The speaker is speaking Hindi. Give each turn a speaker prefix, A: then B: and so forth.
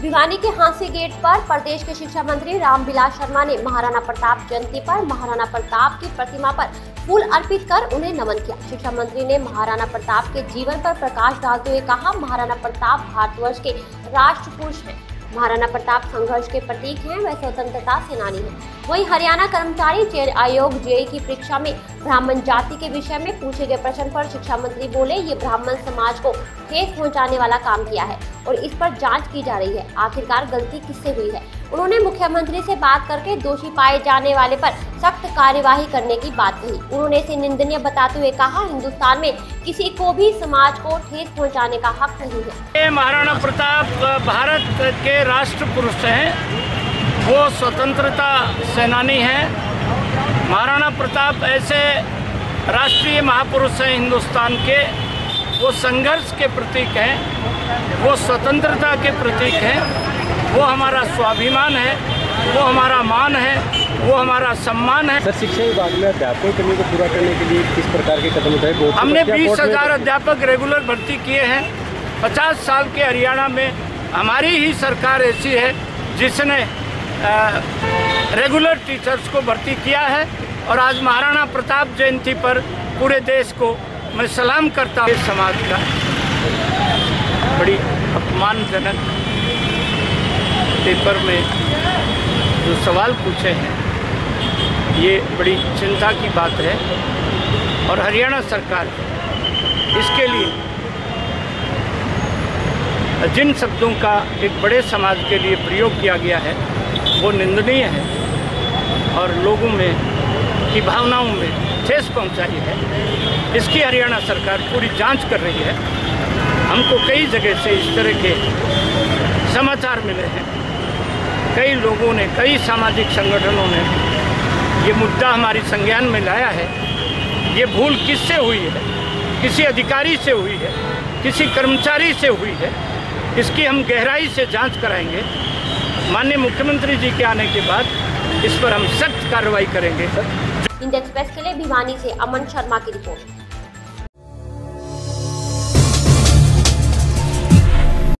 A: भिवानी के हांसी गेट पर प्रदेश के शिक्षा मंत्री रामविलास शर्मा ने महाराणा प्रताप जयंती पर महाराणा प्रताप की प्रतिमा पर फूल अर्पित कर उन्हें नमन किया। शिक्षा मंत्री ने महाराणा प्रताप के जीवन पर प्रकाश डालते हुए कहा, महाराणा प्रताप भारतवर्ष के राष्ट्र पुरुष हैं। महाराणा प्रताप संघर्ष के प्रतीक हैं, वह स्वतंत्रता सेनानी हैं। वही हरियाणा कर्मचारी चयन आयोग जेई की परीक्षा में ब्राह्मण जाति के विषय में पूछे गए प्रश्न पर शिक्षा मंत्री बोले, ये ब्राह्मण समाज को ठेस पहुँचाने वाला काम किया है और इस पर जाँच की जा रही है। आखिरकार गलती किससे हुई है? उन्होंने मुख्यमंत्री से बात करके दोषी पाए जाने वाले पर सख्त कार्यवाही करने की बात कही। उन्होंने इसे निंदनीय बताते हुए कहा, हिंदुस्तान में किसी को भी समाज को ठेस पहुँचाने का हक नहीं है।
B: महाराणा प्रताप भारत के राष्ट्र पुरुष हैं। वो स्वतंत्रता सेनानी हैं। महाराणा प्रताप ऐसे राष्ट्रीय महापुरुष हैं हिंदुस्तान के। वो संघर्ष के प्रतीक हैं। वो स्वतंत्रता के प्रतीक हैं। वो हमारा स्वाभिमान है वो हमारा मान है वो हमारा सम्मान है।
C: सर शिक्षा विभाग में अध्यापकों की कमी को पूरा करने के लिए किस प्रकार के कदम उठाए?
B: हमने बीस हज़ार अध्यापक रेगुलर भर्ती किए हैं। पचास साल के हरियाणा में हमारी ही सरकार ऐसी है जिसने अ, रेगुलर टीचर्स को भर्ती किया है और आज महाराणा प्रताप जयंती पर पूरे देश को मैं सलाम करता हूँ। समाज का बड़ी अपमानजनक पेपर में जो सवाल पूछे हैं, ये बड़ी चिंता की बात है। और हरियाणा सरकार इसके लिए जिन शब्दों का एक बड़े समाज के लिए प्रयोग किया गया है, वो निंदनीय है और लोगों में की भावनाओं में ठेस पहुंचाई है। इसकी हरियाणा सरकार पूरी जाँच कर रही है। हमको कई जगह से इस तरह के समाचार मिले हैं। कई लोगों ने, कई सामाजिक संगठनों ने ये मुद्दा हमारी संज्ञान में लाया है। ये भूल किससे हुई है? किसी अधिकारी से हुई है? किसी कर्मचारी से हुई है? इसकी हम गहराई से जाँच कराएँगे। माननीय मुख्यमंत्री जी के आने के बाद इस पर हम सख्त कार्रवाई करेंगे।
A: इंडिया एक्सप्रेस के लिए भिवानी से अमन शर्मा की रिपोर्ट।